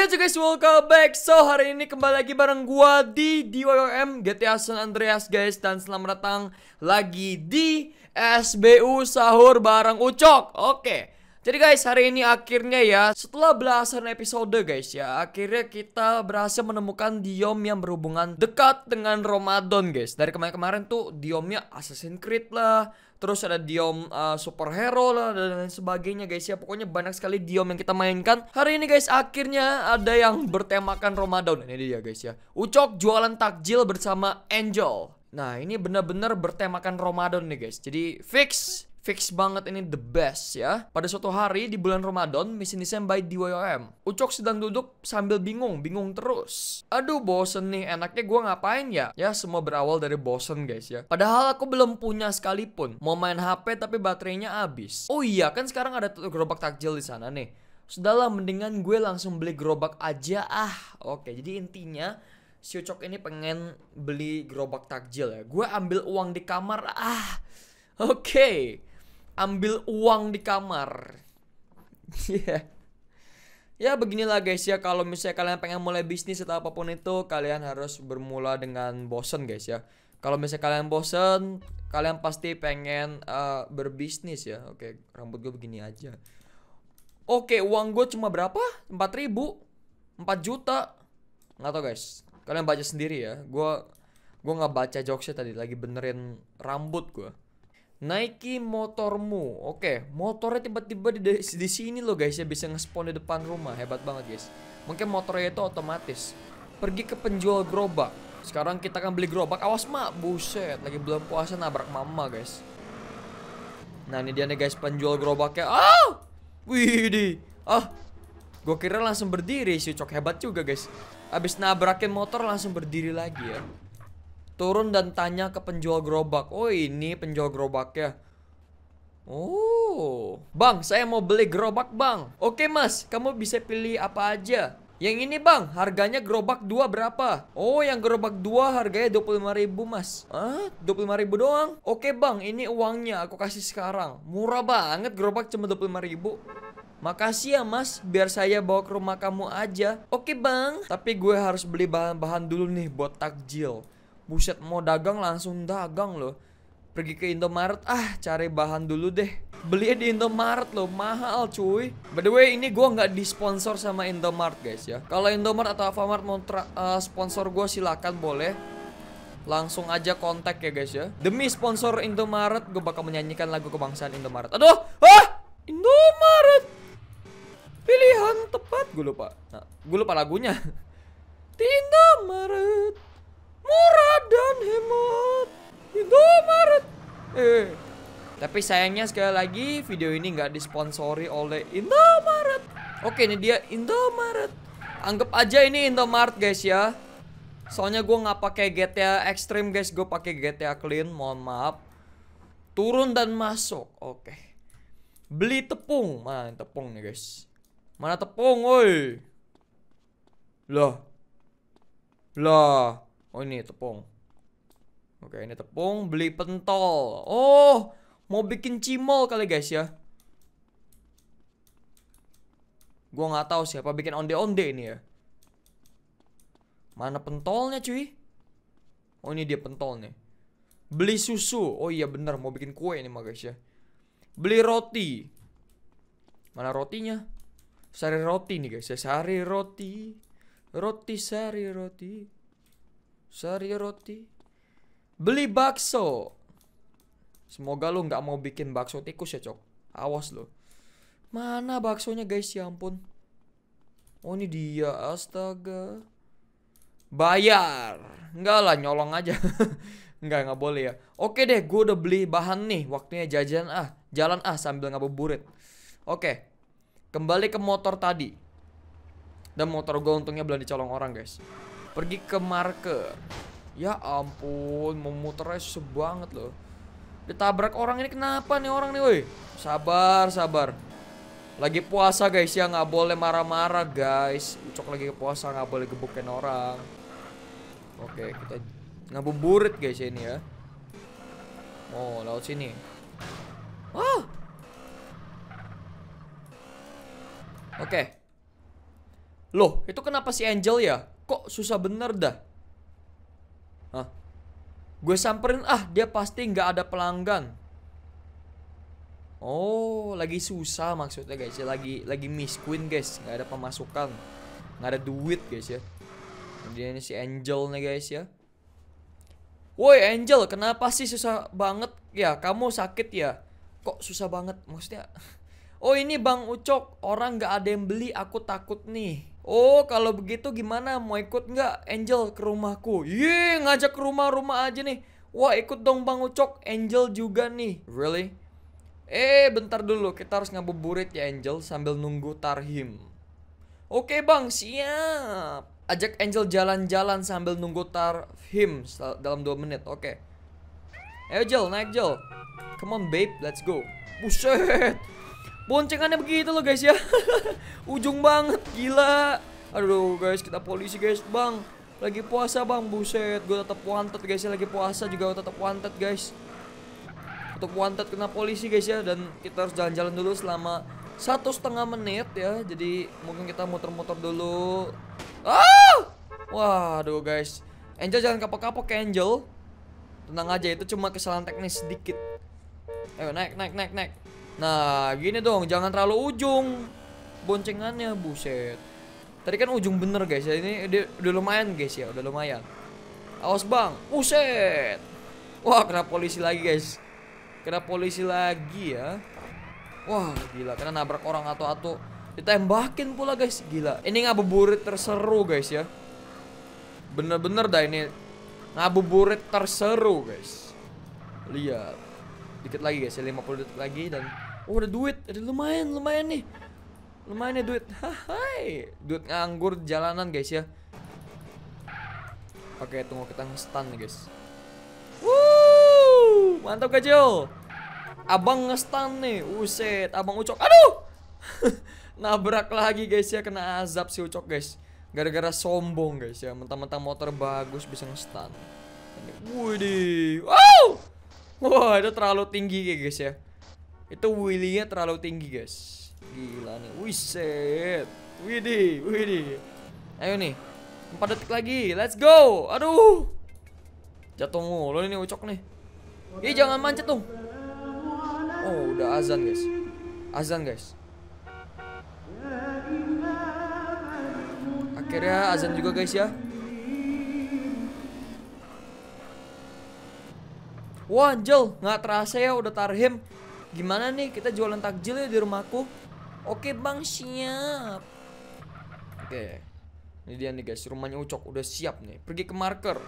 Hey guys, welcome back. So, hari ini kembali lagi bareng gua di DYOM GTA San Andreas guys dan selamat datang lagi di SBU Sahur bareng Ucok. Oke. Jadi guys, hari ini akhirnya ya setelah belasan episode guys ya, akhirnya kita berhasil menemukan Diom yang berhubungan dekat dengan Ramadan guys. Dari kemarin-kemarin tuh Diomnya Assassin's Creed lah, terus ada Diom uh, superhero lah dan lain sebagainya guys ya. Pokoknya banyak sekali Diom yang kita mainkan. Hari ini guys, akhirnya ada yang bertemakan Ramadan. Ini dia guys ya. Ucok jualan takjil bersama Angel. Nah, ini benar-benar bertemakan Ramadan nih guys. Jadi fix Fix banget ini the best ya. Pada suatu hari di bulan Ramadan, mission design by DYOM. Ucok sedang duduk sambil bingung, bingung terus. Aduh bosen nih, enaknya gue ngapain ya? Ya semua berawal dari bosen guys ya. Padahal aku belum punya sekalipun. Mau main HP tapi baterainya habis. Oh iya kan sekarang ada gerobak takjil di sana nih. Sudahlah mendingan gue langsung beli gerobak aja ah. Oke jadi intinya si Ucok ini pengen beli gerobak takjil ya. Gue ambil uang di kamar ah. Oke. Okay ambil uang di kamar. Iya. yeah. Ya beginilah guys ya kalau misalnya kalian pengen mulai bisnis atau apa pun itu kalian harus bermula dengan bosen guys ya. Kalau misalnya kalian bosen, kalian pasti pengen uh, berbisnis ya. Oke, rambut gue begini aja. Oke, uang gue cuma berapa? 4 ribu 4 juta Nggak tau guys Kalian baca sendiri ya Gue gue nggak baca jokesnya tadi Lagi benerin rambut gue Naiki motormu. Oke, motornya tiba-tiba di, di sini loh guys ya bisa ngespawn di depan rumah. Hebat banget guys. Mungkin motornya itu otomatis. Pergi ke penjual gerobak. Sekarang kita akan beli gerobak. Awas mak, buset. Lagi belum puasa nabrak mama guys. Nah ini dia nih guys penjual gerobaknya. Ah, wih di. Ah, gue kira langsung berdiri sih. Cok hebat juga guys. Abis nabrakin motor langsung berdiri lagi ya. Turun dan tanya ke penjual gerobak. Oh ini penjual gerobaknya. Oh, bang, saya mau beli gerobak bang. Oke mas, kamu bisa pilih apa aja. Yang ini bang, harganya gerobak dua berapa? Oh, yang gerobak dua harganya 25 ribu mas. Ah, 25 ribu doang? Oke bang, ini uangnya aku kasih sekarang. Murah banget gerobak cuma 25 ribu. Makasih ya mas, biar saya bawa ke rumah kamu aja. Oke bang, tapi gue harus beli bahan-bahan dulu nih buat takjil. Buset mau dagang langsung dagang loh. Pergi ke Indomaret Ah cari bahan dulu deh. Beli di Indomaret loh Mahal cuy. By the way ini gue nggak disponsor sama Indomaret guys ya. Kalau Indomaret atau Alfamart mau uh, sponsor gue silakan boleh. Langsung aja kontak ya guys ya. Demi sponsor Indomaret Gue bakal menyanyikan lagu kebangsaan Indomaret. Aduh Ah Indomaret! Pilihan tepat Gue lupa. Nah, Gue lupa lagunya. Indomaret murah dan hemat Indomaret eh. Tapi sayangnya sekali lagi video ini nggak disponsori oleh Indomaret. Oke ini dia Indomaret. Anggap aja ini Indomaret guys ya. Soalnya gue nggak pakai GTA Extreme guys. Gue pakai GTA Clean mohon maaf. Turun dan masuk oke. Beli tepung. Mana tepung nih guys? Mana tepung woi? Loh loh Oh ini tepung. Oke ini tepung beli pentol. Oh mau bikin cimol kali guys ya. Gua nggak tahu siapa bikin onde-onde ini ya. Mana pentolnya cuy? Oh ini dia pentolnya. Beli susu. Oh iya bener mau bikin kue ini mah guys ya. Beli roti. Mana rotinya? Sari roti nih guys ya. Sari roti. Roti sari roti. Sari roti. Beli bakso. Semoga lu nggak mau bikin bakso tikus ya, Cok. Awas lo. Mana baksonya, guys? Ya ampun. Oh, ini dia. Astaga. Bayar. Enggak lah, nyolong aja. Enggak, nggak boleh ya. Oke deh, gue udah beli bahan nih. Waktunya jajan ah. Jalan ah sambil ngabuburit. Oke. Kembali ke motor tadi. Dan motor gue untungnya belum dicolong orang, guys. Pergi ke market. Ya ampun, mau muternya susah banget loh. Ditabrak orang ini kenapa nih orang nih, woi? Sabar, sabar. Lagi puasa guys ya, nggak boleh marah-marah guys. Ucok lagi puasa nggak boleh gebukin orang. Oke, kita ngabuburit guys ya ini ya. Oh, laut sini. Ah. Oke. Loh, itu kenapa si Angel ya? Kok susah bener dah? Hah? Gue samperin ah, dia pasti nggak ada pelanggan. Oh, lagi susah maksudnya guys ya, lagi lagi miskin guys, nggak ada pemasukan, nggak ada duit guys ya. Dia ini si Angel nih guys ya. Woi Angel, kenapa sih susah banget ya? Kamu sakit ya? Kok susah banget? Maksudnya Oh ini Bang Ucok, orang nggak ada yang beli, aku takut nih. Oh kalau begitu gimana? Mau ikut nggak Angel ke rumahku? Ye ngajak ke rumah-rumah aja nih. Wah ikut dong Bang Ucok, Angel juga nih. Really? Eh bentar dulu, kita harus ngabuburit ya Angel sambil nunggu Tarhim. Oke bang, siap. Ajak Angel jalan-jalan sambil nunggu Tarhim dalam 2 menit, oke. Ayo Jel, naik Jel. Come on babe, let's go. Buset. Boncengannya begitu loh guys ya. Ujung banget, gila. Aduh guys, kita polisi guys, bang. Lagi puasa bang, buset. Gue tetap wanted guys ya, lagi puasa juga tetap wanted guys. Tetap wanted kena polisi guys ya. Dan kita harus jalan-jalan dulu selama satu setengah menit ya. Jadi mungkin kita muter-muter dulu. Ah! Waduh guys. Angel jangan kapok-kapok Angel. Tenang aja, itu cuma kesalahan teknis sedikit. Ayo naik, naik, naik, naik. Nah, gini dong, jangan terlalu ujung boncengannya, buset. Tadi kan ujung bener guys ya, ini udah, lumayan guys ya, udah lumayan. Awas bang, buset. Wah, kena polisi lagi guys. Kena polisi lagi ya. Wah, gila, kena nabrak orang atau atau ditembakin pula guys, gila. Ini ngabuburit terseru guys ya. Bener-bener dah ini ngabuburit terseru guys. Lihat. Dikit lagi guys ya, 50 detik lagi dan Oh ada duit, ada lumayan, lumayan nih. Lumayan ya duit. Hai, Duit nganggur jalanan guys ya. Oke tunggu kita nge-stun nih guys. Wuh, Mantap Jo Abang nge-stun nih. Uset, abang ucok. Aduh! Nabrak lagi guys ya, kena azab si ucok guys. Gara-gara sombong guys ya. Mentang-mentang motor bagus bisa nge-stun. Wih Wow Wah itu terlalu tinggi guys ya itu Willy-nya terlalu tinggi guys. Gila nih. Wiset. Widih Widih Ayo nih. 4 detik lagi. Let's go. Aduh. Jatuh mulu ini ucok nih. Ih jangan mancet dong. Oh udah azan guys. Azan guys. Akhirnya azan juga guys ya. Wah Angel, nggak terasa ya udah tarhim Gimana nih kita jualan takjil ya di rumahku? Oke bang siap. Oke. Ini dia nih guys rumahnya Ucok udah siap nih. Pergi ke marker.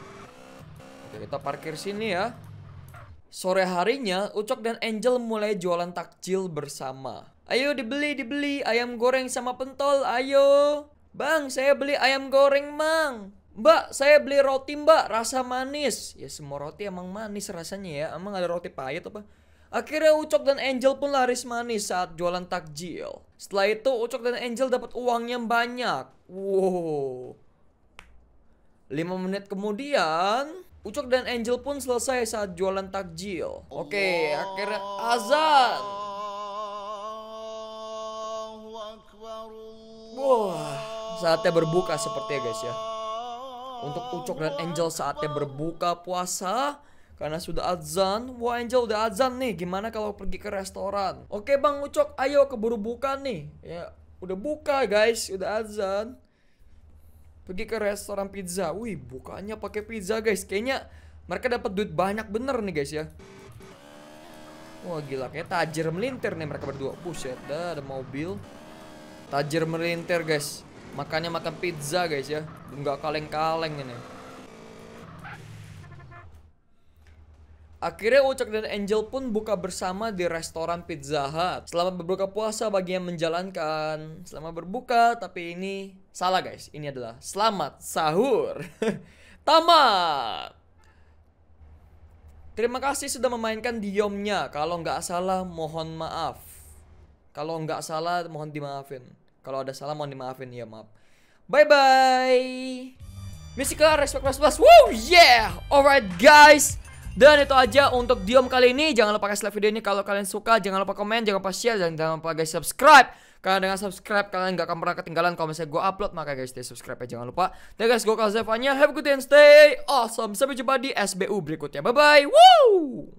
Oke kita parkir sini ya. Sore harinya Ucok dan Angel mulai jualan takjil bersama. Ayo dibeli dibeli ayam goreng sama pentol ayo. Bang saya beli ayam goreng mang. Mbak, saya beli roti mbak, rasa manis. Ya semua roti emang manis rasanya ya. Emang ada roti pahit apa? Akhirnya Ucok dan Angel pun laris manis saat jualan takjil. Setelah itu Ucok dan Angel dapat uang yang banyak. Wow. 5 menit kemudian, Ucok dan Angel pun selesai saat jualan takjil. Oke, okay, akhirnya azan. Wah, saatnya berbuka seperti ya guys ya. Untuk Ucok dan Angel saatnya berbuka puasa. Karena sudah azan Wah Angel udah azan nih Gimana kalau pergi ke restoran? Oke Bang Ucok Ayo keburu buka nih. Ya udah buka guys Udah azan. Pergi ke restoran pizza. Wih bukanya pakai pizza guys. Kayaknya mereka dapat duit banyak bener nih guys ya. Wah gila. Kayak tajir melintir nih mereka berdua. Buset dah ada mobil. Tajir melintir guys. Makannya makan pizza guys ya. Nggak kaleng-kaleng ini Akhirnya Ucok dan Angel pun buka bersama di restoran Pizza Hut. Selamat berbuka puasa bagi yang menjalankan. Selamat berbuka, tapi ini salah guys. Ini adalah selamat sahur. Tamat. Terima kasih sudah memainkan diomnya. Kalau nggak salah, mohon maaf. Kalau nggak salah, mohon dimaafin. Kalau ada salah, mohon dimaafin. Ya maaf. Bye bye. Musical respect plus plus. Woo yeah. Alright guys. Dan itu aja untuk Diom kali ini. Jangan lupa kasih like video ini kalau kalian suka. Jangan lupa komen, jangan lupa share, dan jangan lupa guys subscribe Karena dengan subscribe kalian gak akan pernah ketinggalan kalau misalnya gue upload. Maka guys stay subscribe ya jangan lupa. Dan guys gue Kalzevanya have a good day and stay awesome. Sampai jumpa di SBU berikutnya. Bye bye. Woo!